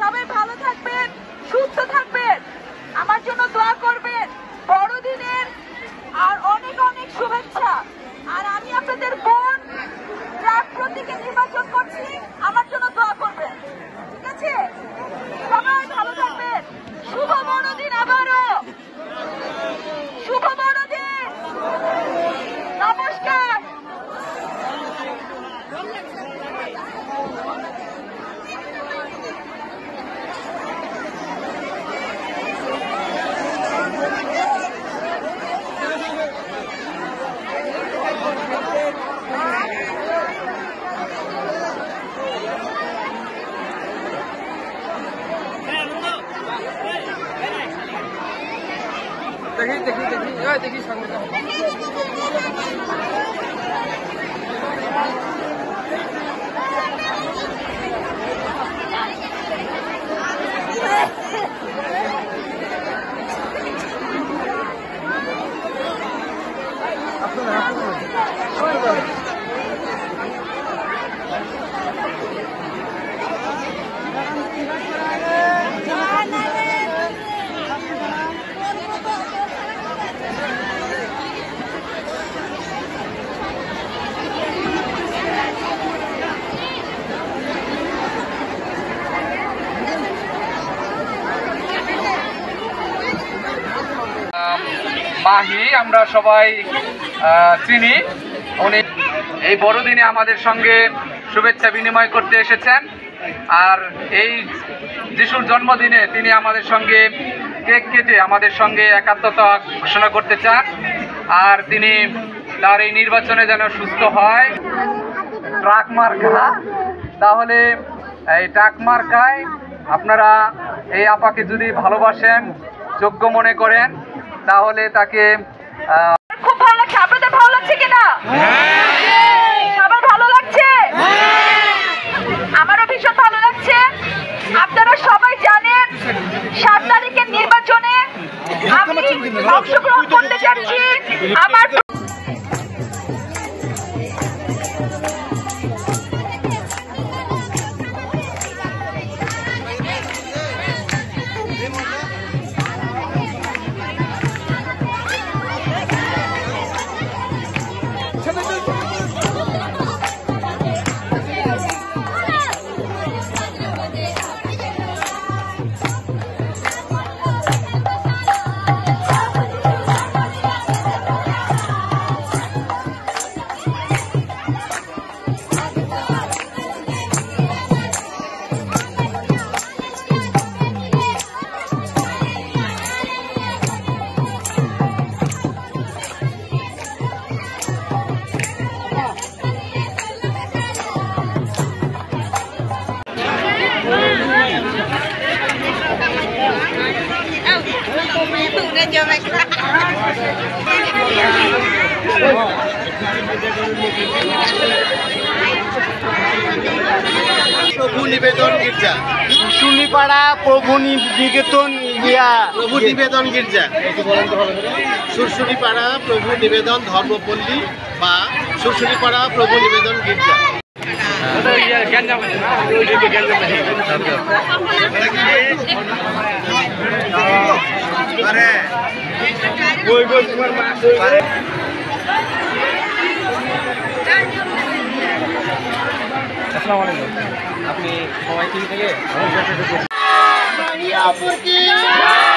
সবাই ভালো থাকবেন, সুস্থ থাকবেন। আমার জন্য দোয়া করবেন। বড়দিনের আর অনেক অনেক শুভেচ্ছা। আর আমি আপনাদের বোন প্রতীকে নির্বাচন দেখি দেখি দেখি ওই দেখি সাগর মাহি, আমরা সবাই চিনি। উনি এই বড়দিনে আমাদের সঙ্গে শুভেচ্ছা বিনিময় করতে এসেছেন। আর এই যিশুর জন্মদিনে তিনি আমাদের সঙ্গে কেক কেটে আমাদের সঙ্গে একাত্মতা ঘোষণা করতে চান। আর তিনি তার এই নির্বাচনে যেন সুস্থ হয়। ট্রাক মার্কা। তাহলে এই ট্রাক মার্কায় আপনারা এই আপাকে যদি ভালোবাসেন, যোগ্য মনে করেন তাহলে তাকে খুব ভালো লাগছে। আপনাদের ভালো লাগছে কিনা সবার ভালো লাগছে? আমারও ভীষণ ভালো লাগছে। আপনারা সবাই জানেন সাত তারিখের নির্বাচনে আমি অংশগ্রহণ করতে যাচ্ছি। আমার প্রভু নিবেদন গির্জা। শুনিপাড়া প্রভু নিকেতন ইয়া প্রভু নিবেদন গির্জা। সুরসুরিপাড়া প্রভু নিবেদন ধর্মপল্লী বা সুরসুরিপাড়া প্রভু নিবেদন গির্জা। আপনি সবাই টিভি থেকে Merry Christmas! Merry, Merry Christmas.